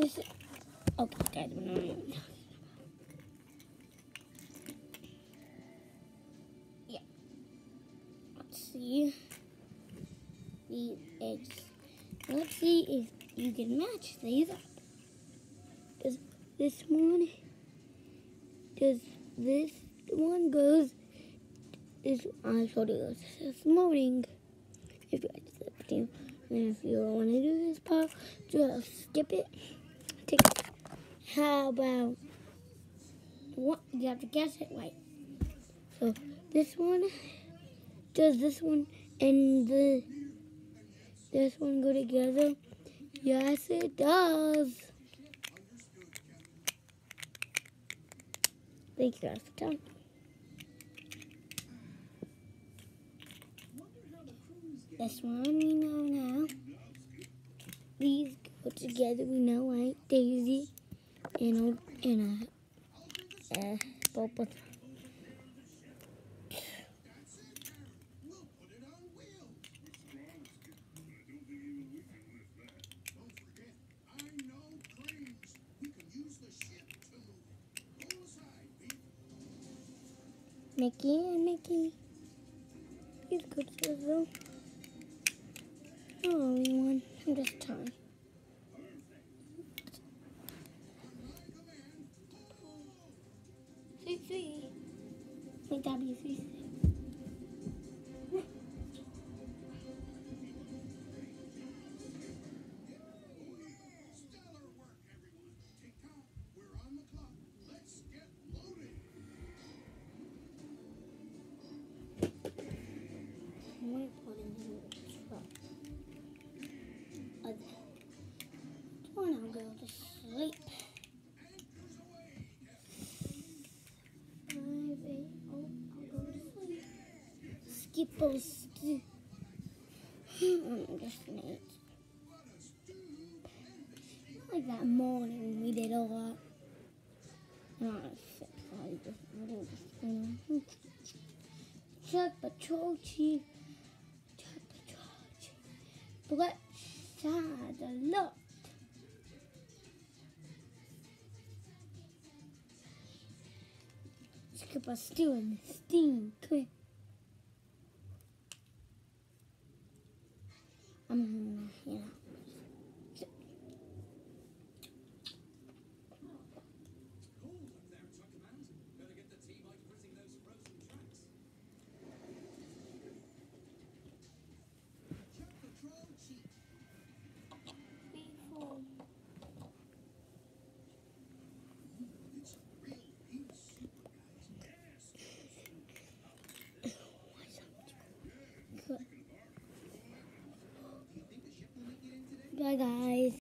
This, okay, guys, we're not. Yeah. Let's see these eggs. Let's see if you can match these up. Does this one? Does this one goes? This I showed you this morning. If you do, and if you want to do this part, just skip it. How about what? You have to guess it right. So this one does this one and the this one go together? Yes, it does. Thank you guys for telling. This one we know now. These go together. We know, right? Daisy and a and a uh, Bulbasaur. Mickey and Mickey. He's good as well. Oh, only one. I'm just trying. On now, go to sleep. Five, eight, oh, I'll go to sleep. Skippo st- I'm just late. Like that morning we did a lot. No, I just, I just, you know. Chuck Patrol Chief. Chuck Patrol Chief. Black side a lot. Skip us still in the steam. Um, yeah. Before. Bye guys.